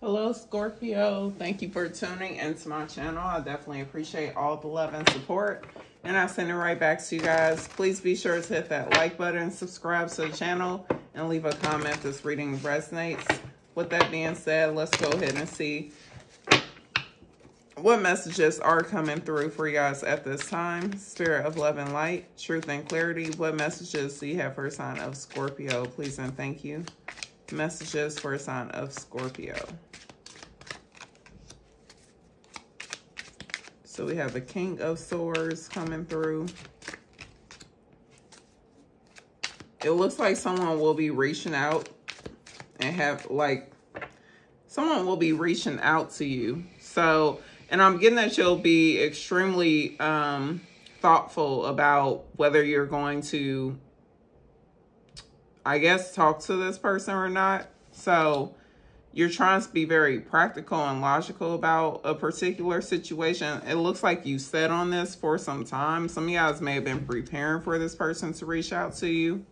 Hello, Scorpio. Thank you for tuning into my channel. I definitely appreciate all the love and support. And I send it right back to you guys. Please be sure to hit that like button, subscribe to the channel, and leave a comment if this reading resonates. With that being said, let's go ahead and see what messages are coming through for you guys at this time. Spirit of love and light, truth and clarity. What messages do you have for sign of Scorpio? Please and thank you. Messages for a sign of Scorpio. So we have the King of Swords coming through. It looks like someone will be reaching out and have like, someone will be reaching out to you. So, and I'm getting that you'll be extremely um, thoughtful about whether you're going to, I guess, talk to this person or not. So, you're trying to be very practical and logical about a particular situation. It looks like you set on this for some time. Some of you guys may have been preparing for this person to reach out to you.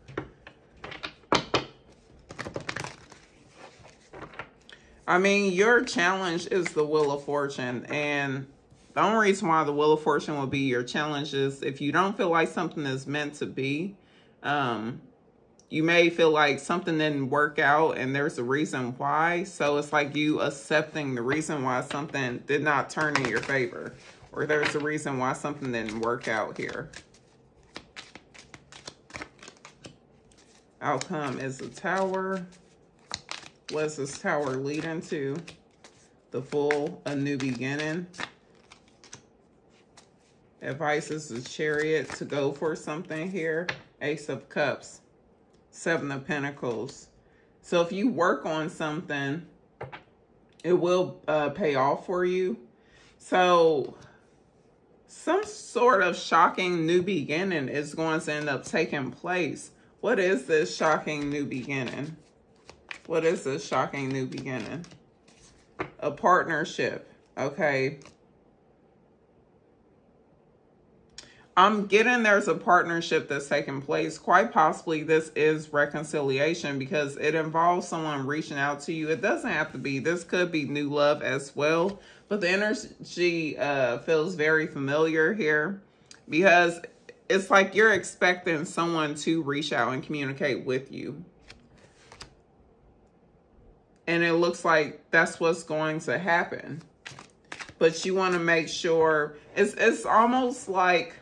I mean, your challenge is the Wheel of Fortune. And the only reason why the Wheel of Fortune will be your challenge is if you don't feel like something is meant to be, um, you may feel like something didn't work out and there's a reason why. So it's like you accepting the reason why something did not turn in your favor. Or there's a reason why something didn't work out here. Outcome is a tower. What's this tower leading to? The Fool, a new beginning. Advice is the chariot to go for something here. Ace of Cups. Seven of Pentacles. So if you work on something, it will uh, pay off for you. So some sort of shocking new beginning is going to end up taking place. What is this shocking new beginning? What is this shocking new beginning? A partnership, okay? I'm getting there's a partnership that's taking place. Quite possibly this is reconciliation because it involves someone reaching out to you. It doesn't have to be. This could be new love as well. But the energy uh, feels very familiar here because it's like you're expecting someone to reach out and communicate with you. And it looks like that's what's going to happen. But you want to make sure, it's, it's almost like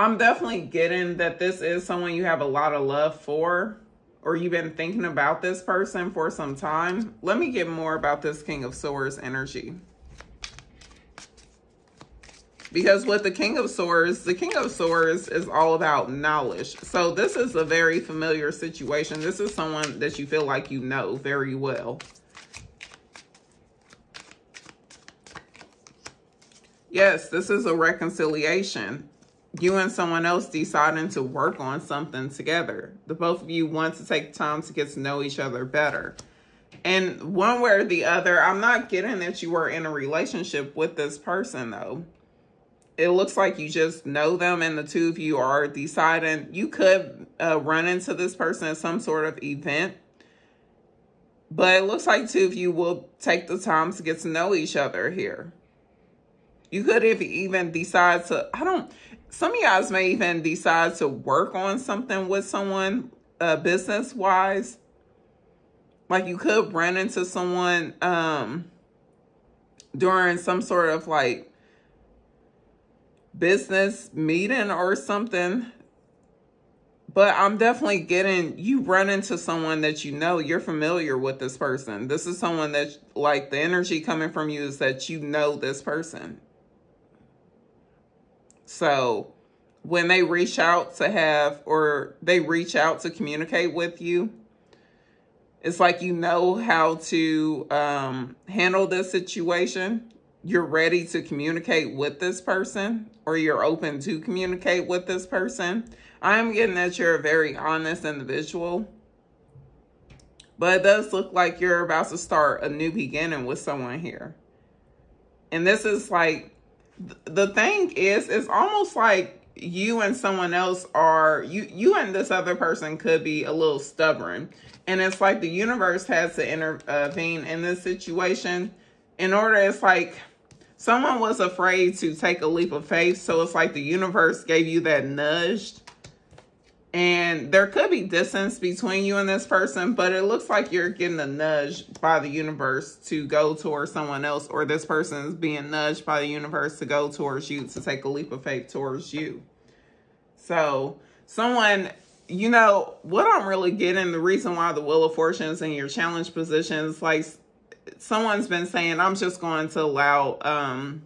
I'm definitely getting that this is someone you have a lot of love for or you've been thinking about this person for some time. Let me get more about this King of Swords energy. Because with the King of Swords, the King of Swords is all about knowledge. So this is a very familiar situation. This is someone that you feel like you know very well. Yes, this is a reconciliation you and someone else deciding to work on something together. The both of you want to take time to get to know each other better. And one way or the other, I'm not getting that you were in a relationship with this person though. It looks like you just know them and the two of you are deciding you could uh, run into this person at some sort of event. But it looks like two of you will take the time to get to know each other here. You could even decide to, I don't, some of you guys may even decide to work on something with someone uh, business wise. Like you could run into someone um, during some sort of like business meeting or something. But I'm definitely getting, you run into someone that you know, you're familiar with this person. This is someone that, like, the energy coming from you is that you know this person. So when they reach out to have, or they reach out to communicate with you, it's like you know how to um, handle this situation. You're ready to communicate with this person, or you're open to communicate with this person. I'm getting that you're a very honest individual. But it does look like you're about to start a new beginning with someone here. And this is like the thing is, it's almost like you and someone else are you you and this other person could be a little stubborn. And it's like the universe has to intervene in this situation. In order it's like someone was afraid to take a leap of faith. So it's like the universe gave you that nudge and there could be distance between you and this person, but it looks like you're getting a nudge by the universe to go towards someone else, or this person is being nudged by the universe to go towards you, to take a leap of faith towards you. So, someone, you know, what I'm really getting, the reason why the Wheel of Fortunes in your challenge positions, like someone's been saying, I'm just going to allow um,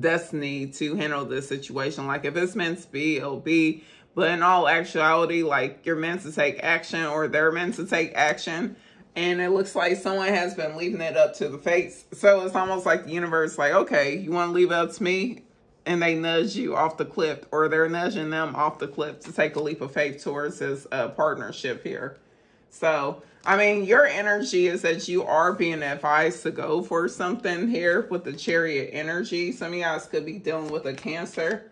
destiny to handle this situation. Like, if it's meant to be, it'll be but in all actuality, like you're meant to take action or they're meant to take action. And it looks like someone has been leaving it up to the fates. So it's almost like the universe, like, okay, you want to leave it up to me? And they nudge you off the cliff, or they're nudging them off the cliff to take a leap of faith towards this uh, partnership here. So, I mean, your energy is that you are being advised to go for something here with the chariot energy. Some of you guys could be dealing with a cancer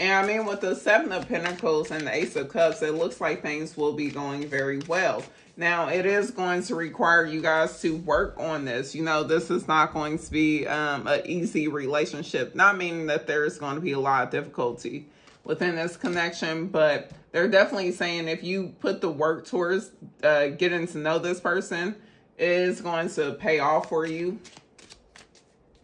and I mean, with the Seven of Pentacles and the Ace of Cups, it looks like things will be going very well. Now, it is going to require you guys to work on this. You know, this is not going to be um, an easy relationship. Not meaning that there is going to be a lot of difficulty within this connection, but they're definitely saying if you put the work towards uh, getting to know this person, it is going to pay off for you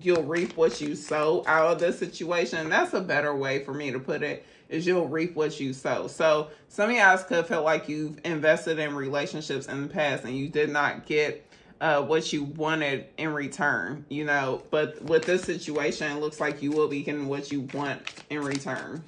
you'll reap what you sow out of this situation. That's a better way for me to put it is you'll reap what you sow. So some of guys could feel like you've invested in relationships in the past and you did not get uh, what you wanted in return, you know, but with this situation, it looks like you will be getting what you want in return.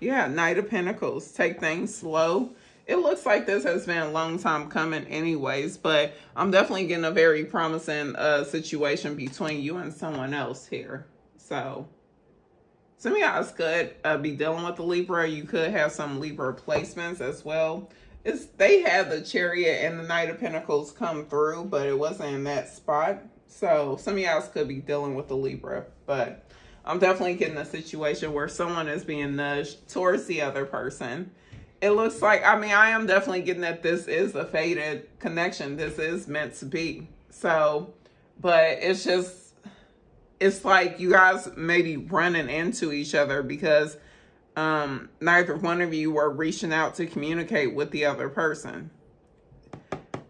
Yeah, Knight of Pentacles. Take things slow it looks like this has been a long time coming anyways, but I'm definitely getting a very promising uh, situation between you and someone else here. So some of y'all could uh, be dealing with the Libra. You could have some Libra placements as well. It's, they had the Chariot and the Knight of Pentacles come through, but it wasn't in that spot. So some of y'all could be dealing with the Libra, but I'm definitely getting a situation where someone is being nudged towards the other person it looks like, I mean, I am definitely getting that this is a fated connection. This is meant to be. So, but it's just, it's like you guys maybe running into each other because um, neither one of you were reaching out to communicate with the other person.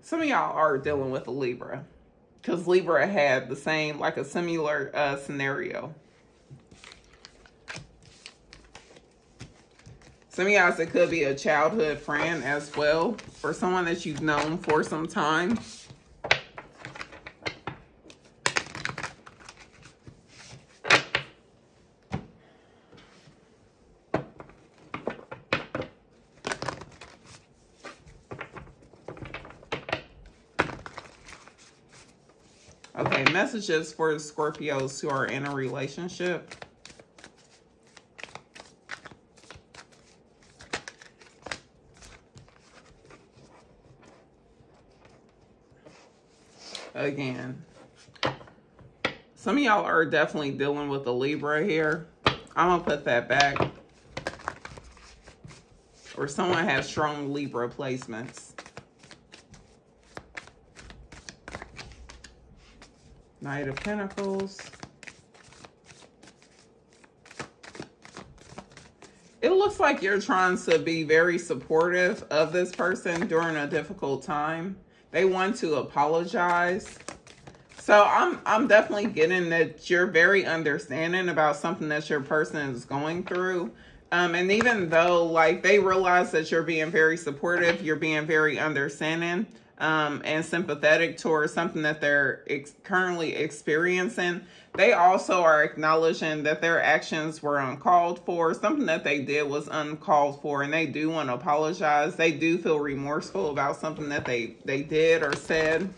Some of y'all are dealing with a Libra because Libra had the same, like a similar uh, scenario. Some of y'all, it could be a childhood friend as well, or someone that you've known for some time. Okay, messages for Scorpios who are in a relationship. Again. Some of y'all are definitely dealing with a Libra here. I'm going to put that back. Or someone has strong Libra placements. Knight of Pentacles. It looks like you're trying to be very supportive of this person during a difficult time. They want to apologize. So I'm I'm definitely getting that you're very understanding about something that your person is going through. Um, and even though like they realize that you're being very supportive, you're being very understanding um, and sympathetic towards something that they're ex currently experiencing, they also are acknowledging that their actions were uncalled for. Something that they did was uncalled for, and they do want to apologize. They do feel remorseful about something that they, they did or said.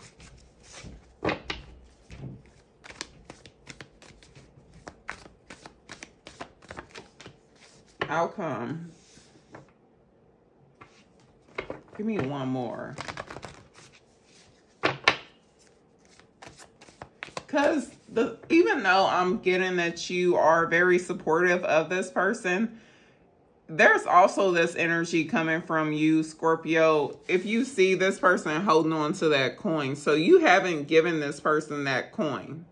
Outcome. Give me one more. Because the even though I'm getting that you are very supportive of this person, there's also this energy coming from you, Scorpio. If you see this person holding on to that coin, so you haven't given this person that coin,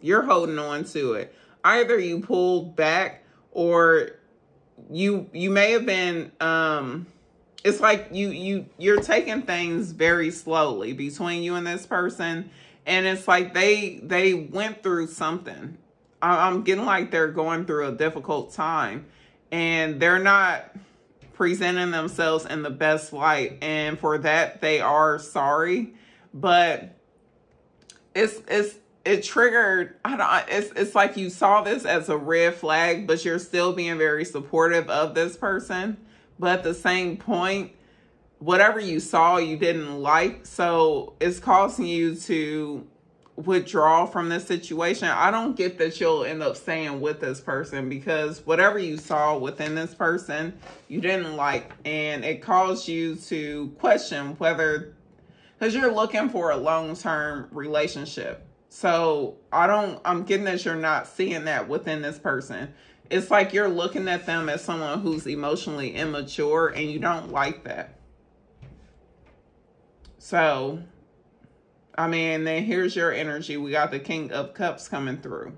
you're holding on to it. Either you pulled back or you you may have been um it's like you you you're taking things very slowly between you and this person and it's like they they went through something. I'm getting like they're going through a difficult time and they're not presenting themselves in the best light. And for that they are sorry but it's it's it triggered i don't it's it's like you saw this as a red flag but you're still being very supportive of this person. But at the same point whatever you saw you didn't like so it's causing you to withdraw from this situation i don't get that you'll end up staying with this person because whatever you saw within this person you didn't like and it caused you to question whether because you're looking for a long-term relationship so I don't, I'm getting that you're not seeing that within this person. It's like you're looking at them as someone who's emotionally immature and you don't like that. So, I mean, then here's your energy. We got the King of Cups coming through.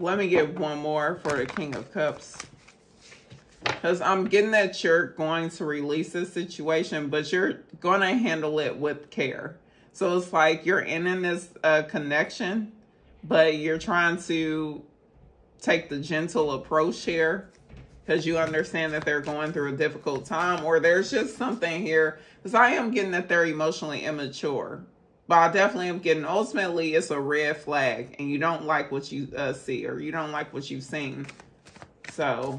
Let me get one more for the King of Cups. Because I'm getting that you're going to release this situation, but you're going to handle it with care. So it's like you're in, this uh, connection, but you're trying to take the gentle approach here because you understand that they're going through a difficult time or there's just something here because I am getting that they're emotionally immature. But I definitely am getting ultimately it's a red flag and you don't like what you uh, see or you don't like what you've seen. So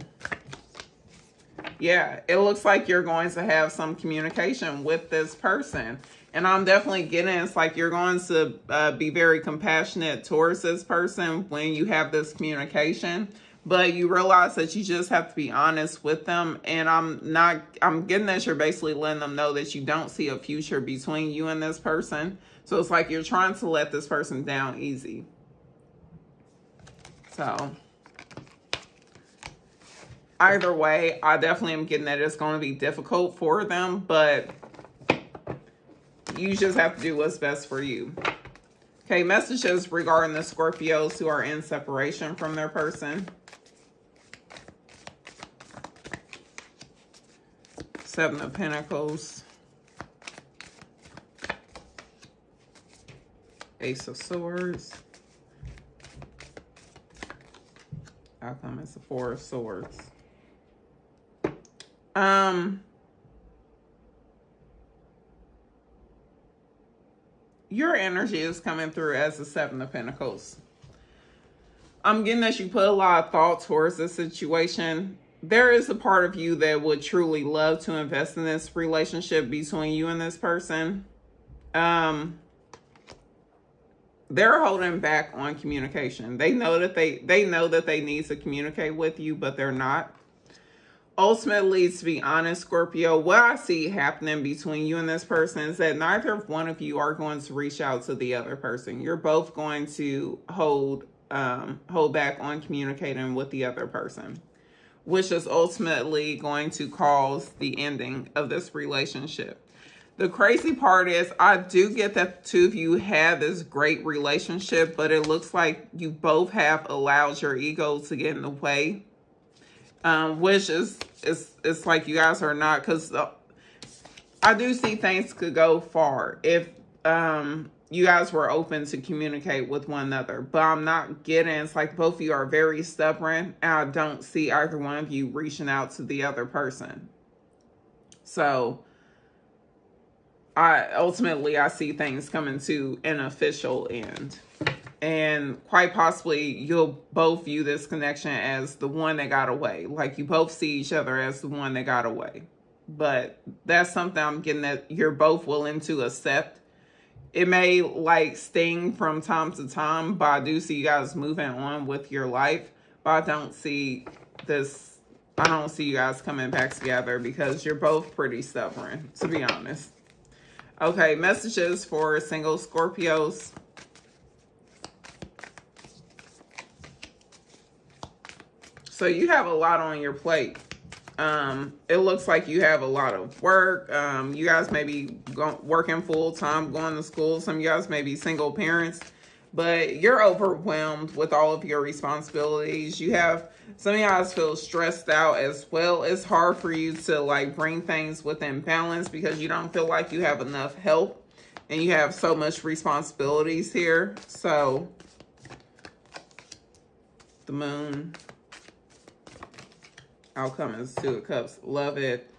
yeah, it looks like you're going to have some communication with this person. And I'm definitely getting it's like you're going to uh, be very compassionate towards this person when you have this communication. But you realize that you just have to be honest with them. And I'm not, I'm getting that you're basically letting them know that you don't see a future between you and this person. So it's like you're trying to let this person down easy. So either way, I definitely am getting that it's going to be difficult for them, but you just have to do what's best for you. Okay, messages regarding the Scorpios who are in separation from their person. Seven of Pentacles. Ace of Swords. Outcome is the Four of Swords. Um, your energy is coming through as the Seven of Pentacles. I'm getting that you put a lot of thought towards this situation. There is a part of you that would truly love to invest in this relationship between you and this person. Um, they're holding back on communication. They know that they they know that they need to communicate with you, but they're not ultimately, to be honest, Scorpio, what I see happening between you and this person is that neither one of you are going to reach out to the other person. You're both going to hold um, hold back on communicating with the other person, which is ultimately going to cause the ending of this relationship. The crazy part is I do get that two of you have this great relationship, but it looks like you both have allowed your ego to get in the way um, which is it's it's like you guys are not because I do see things could go far if um you guys were open to communicate with one another. But I'm not getting it's like both of you are very stubborn and I don't see either one of you reaching out to the other person. So I ultimately I see things coming to an official end and quite possibly you'll both view this connection as the one that got away. Like you both see each other as the one that got away. But that's something I'm getting that you're both willing to accept. It may like sting from time to time, but I do see you guys moving on with your life. But I don't see this, I don't see you guys coming back together because you're both pretty stubborn, to be honest. Okay, messages for single Scorpios. So you have a lot on your plate. Um, it looks like you have a lot of work. Um, you guys may be working full time, going to school. Some of you guys may be single parents, but you're overwhelmed with all of your responsibilities. You have some of you guys feel stressed out as well. It's hard for you to like bring things within balance because you don't feel like you have enough help and you have so much responsibilities here. So the moon outcome is two of cups. Love it.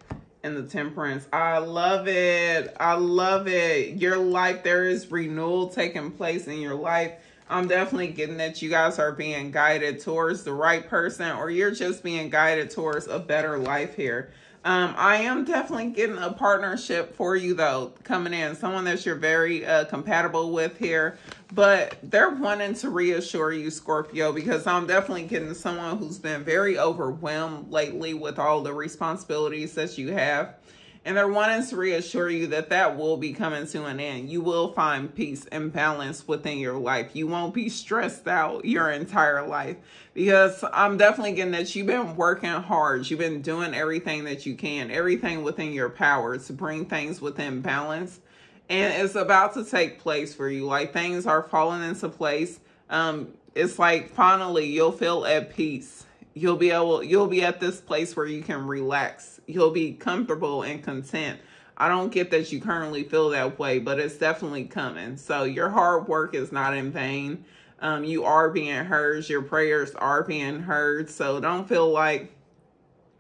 And the temperance. I love it. I love it. Your life, there is renewal taking place in your life. I'm definitely getting that you guys are being guided towards the right person or you're just being guided towards a better life here. Um, I am definitely getting a partnership for you though coming in, someone that you're very uh, compatible with here, but they're wanting to reassure you, Scorpio, because I'm definitely getting someone who's been very overwhelmed lately with all the responsibilities that you have. And they're wanting to reassure you that that will be coming to an end. You will find peace and balance within your life. You won't be stressed out your entire life because I'm definitely getting that you've been working hard. You've been doing everything that you can, everything within your power to bring things within balance. And it's about to take place for you. Like things are falling into place. Um, it's like finally you'll feel at peace. You'll be able, you'll be at this place where you can relax you'll be comfortable and content. I don't get that you currently feel that way, but it's definitely coming. So your hard work is not in vain. Um, you are being heard. Your prayers are being heard. So don't feel like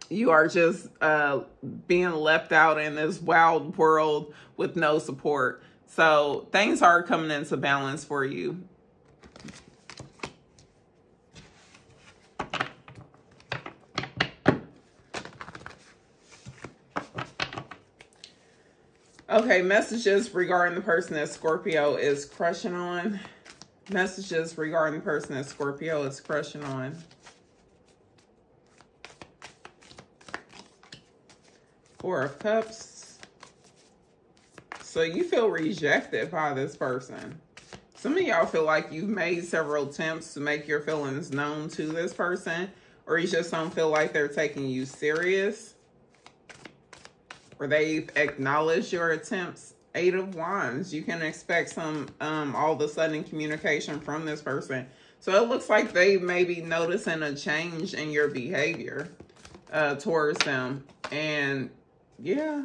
you are just uh, being left out in this wild world with no support. So things are coming into balance for you. Okay, messages regarding the person that Scorpio is crushing on. Messages regarding the person that Scorpio is crushing on. Four of Cups. So you feel rejected by this person. Some of y'all feel like you've made several attempts to make your feelings known to this person. Or you just don't feel like they're taking you serious or they've acknowledged your attempts. Eight of Wands, you can expect some um, all of a sudden communication from this person. So it looks like they may be noticing a change in your behavior uh, towards them. And yeah,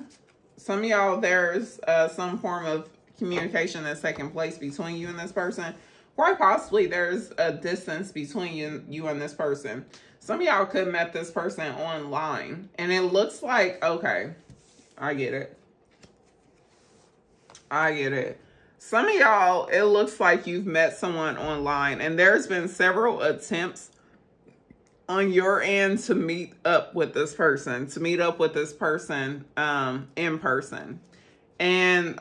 some of y'all, there's uh, some form of communication that's taking place between you and this person. Quite possibly there's a distance between you, you and this person. Some of y'all could have met this person online. And it looks like, okay, I get it. I get it. Some of y'all, it looks like you've met someone online and there's been several attempts on your end to meet up with this person, to meet up with this person um, in person. And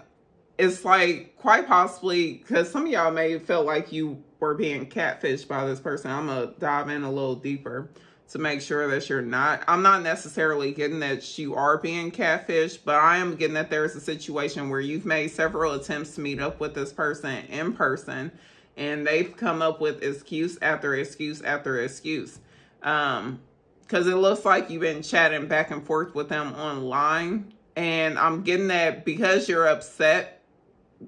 it's like quite possibly, because some of y'all may feel like you were being catfished by this person. I'm going to dive in a little deeper to make sure that you're not. I'm not necessarily getting that you are being catfished, but I am getting that there's a situation where you've made several attempts to meet up with this person in person and they've come up with excuse after excuse after excuse. Um, because it looks like you've been chatting back and forth with them online. And I'm getting that because you're upset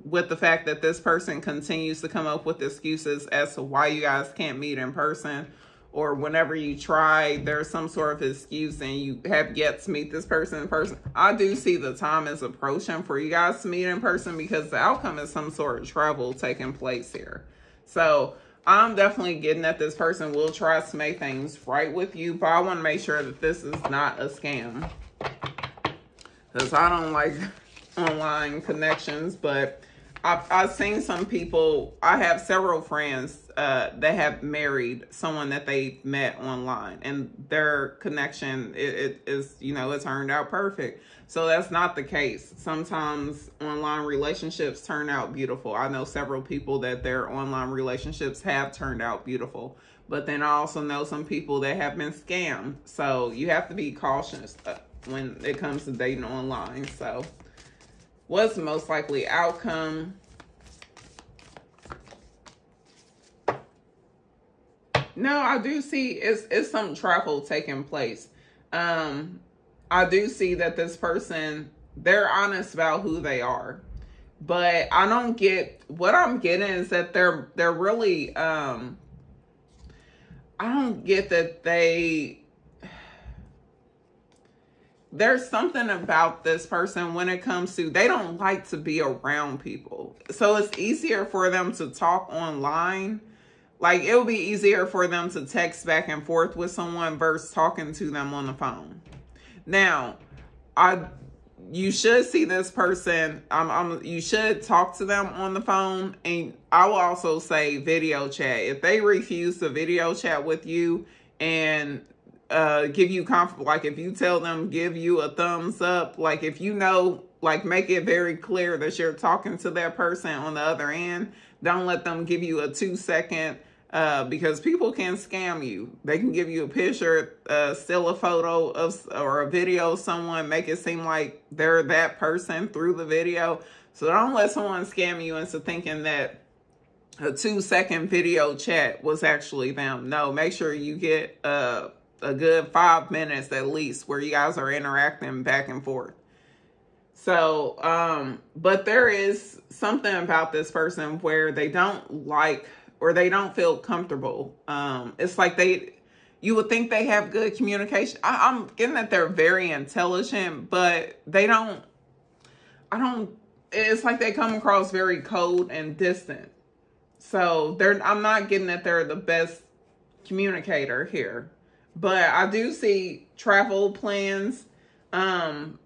with the fact that this person continues to come up with excuses as to why you guys can't meet in person or whenever you try, there's some sort of excuse and you have yet to meet this person in person. I do see the time is approaching for you guys to meet in person because the outcome is some sort of trouble taking place here. So I'm definitely getting that this person will try to make things right with you, but I want to make sure that this is not a scam. Because I don't like online connections, but I've, I've seen some people, I have several friends uh, that have married someone that they met online and their connection it, it is, you know, it turned out perfect. So that's not the case. Sometimes online relationships turn out beautiful. I know several people that their online relationships have turned out beautiful. But then I also know some people that have been scammed. So you have to be cautious uh, when it comes to dating online. So What's the most likely outcome? No, I do see it's it's some travel taking place. Um, I do see that this person they're honest about who they are, but I don't get what I'm getting is that they're they're really um. I don't get that they there's something about this person when it comes to they don't like to be around people. So it's easier for them to talk online. Like it would be easier for them to text back and forth with someone versus talking to them on the phone. Now, I you should see this person. Um, um, you should talk to them on the phone, and I will also say video chat. If they refuse to video chat with you and uh give you comfort like if you tell them give you a thumbs up like if you know like make it very clear that you're talking to that person on the other end don't let them give you a two second uh because people can scam you. They can give you a picture uh still a photo of or a video of someone make it seem like they're that person through the video. So don't let someone scam you into thinking that a two second video chat was actually them. No make sure you get uh a good five minutes at least where you guys are interacting back and forth. So, um, but there is something about this person where they don't like or they don't feel comfortable. Um, it's like they, you would think they have good communication. I, I'm getting that they're very intelligent, but they don't, I don't, it's like they come across very cold and distant. So they're, I'm not getting that they're the best communicator here but I do see travel plans. Um,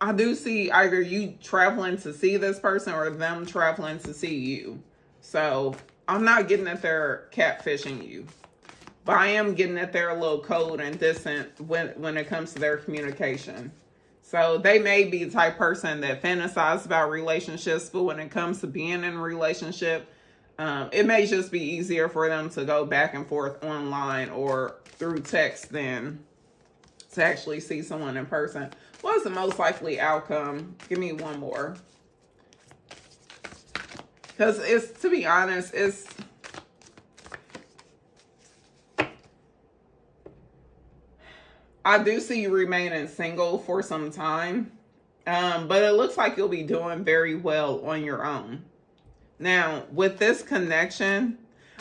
I do see either you traveling to see this person or them traveling to see you. So I'm not getting that they're catfishing you. But I am getting that they're a little cold and distant when, when it comes to their communication. So they may be the type person that fantasizes about relationships, but when it comes to being in a relationship, um, it may just be easier for them to go back and forth online or through text than to actually see someone in person. What's the most likely outcome? Give me one more. Because it's, to be honest, it's... I do see you remaining single for some time. Um, but it looks like you'll be doing very well on your own. Now, with this connection,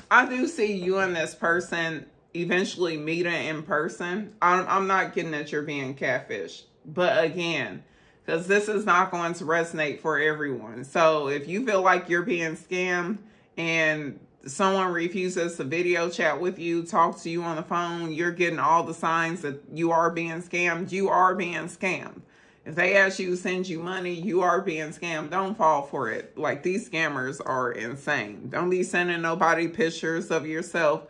I do see you and this person eventually meeting in person. I'm, I'm not getting that you're being catfish. But again, because this is not going to resonate for everyone. So if you feel like you're being scammed and someone refuses to video chat with you, talk to you on the phone, you're getting all the signs that you are being scammed, you are being scammed. If they ask you to send you money, you are being scammed. Don't fall for it. Like these scammers are insane. Don't be sending nobody pictures of yourself.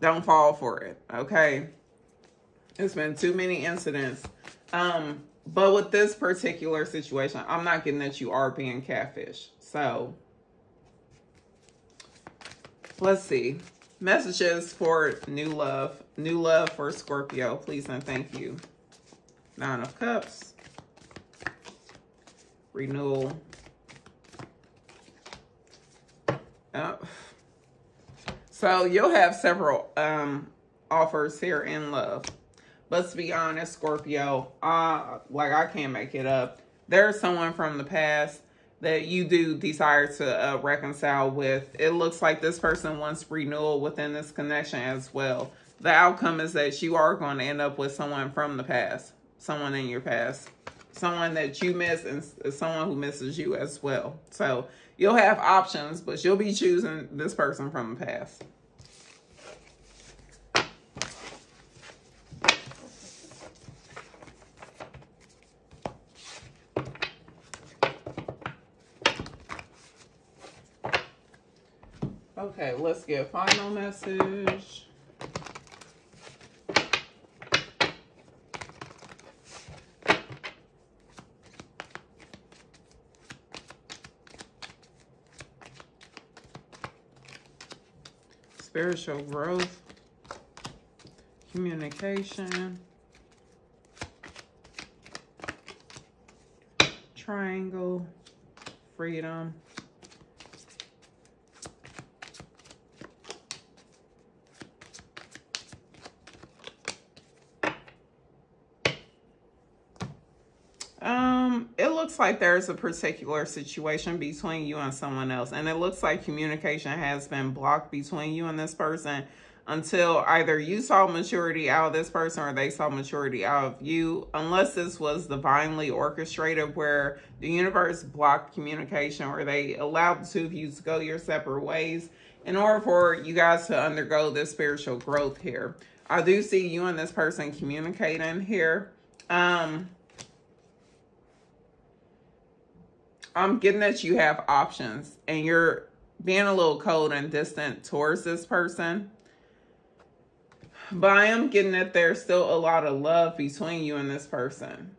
Don't fall for it. Okay. It's been too many incidents. Um, but with this particular situation, I'm not getting that you are being catfish. So let's see. Messages for new love. New love for Scorpio. Please and thank you. Nine of Cups renewal. So you'll have several um, offers here in love. Let's be honest, Scorpio, uh, like I can't make it up. There's someone from the past that you do desire to uh, reconcile with. It looks like this person wants renewal within this connection as well. The outcome is that you are going to end up with someone from the past, someone in your past someone that you miss and someone who misses you as well. So you'll have options, but you'll be choosing this person from the past. Okay, let's get a final message. Spiritual growth, communication, triangle, freedom. It looks like there's a particular situation between you and someone else. And it looks like communication has been blocked between you and this person until either you saw maturity out of this person or they saw maturity out of you. Unless this was divinely orchestrated where the universe blocked communication or they allowed the two of you to go your separate ways in order for you guys to undergo this spiritual growth here. I do see you and this person communicating here. Um, I'm getting that you have options and you're being a little cold and distant towards this person. But I am getting that there's still a lot of love between you and this person.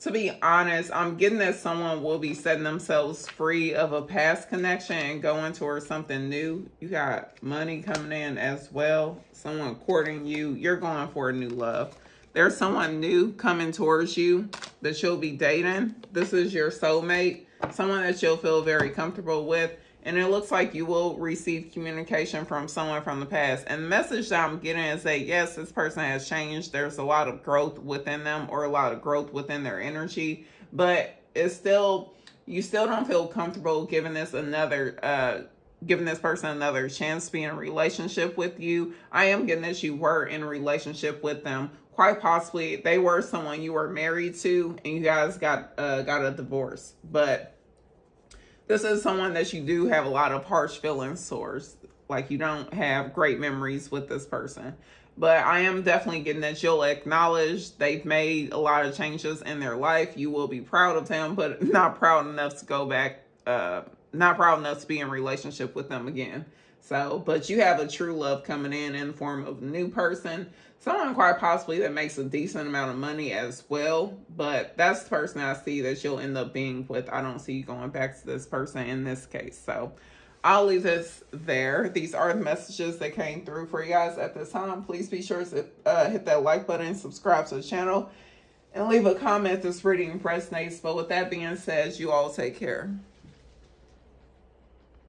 To be honest, I'm getting that someone will be setting themselves free of a past connection and going towards something new. You got money coming in as well. Someone courting you. You're going for a new love there's someone new coming towards you that you'll be dating. This is your soulmate, someone that you'll feel very comfortable with. And it looks like you will receive communication from someone from the past. And the message that I'm getting is that, yes, this person has changed. There's a lot of growth within them or a lot of growth within their energy. But it's still, you still don't feel comfortable giving this another, uh, giving this person another chance to be in a relationship with you. I am getting that you were in a relationship with them quite possibly they were someone you were married to and you guys got uh, got a divorce. But this is someone that you do have a lot of harsh feelings towards. Like you don't have great memories with this person. But I am definitely getting that you'll acknowledge they've made a lot of changes in their life. You will be proud of them, but not proud enough to go back, uh, not proud enough to be in relationship with them again. So, but you have a true love coming in in the form of a new person someone quite possibly that makes a decent amount of money as well. But that's the person I see that you'll end up being with. I don't see you going back to this person in this case. So I'll leave this there. These are the messages that came through for you guys at this time. Please be sure to uh, hit that like button, subscribe to the channel, and leave a comment this reading resonates. But with that being said, you all take care.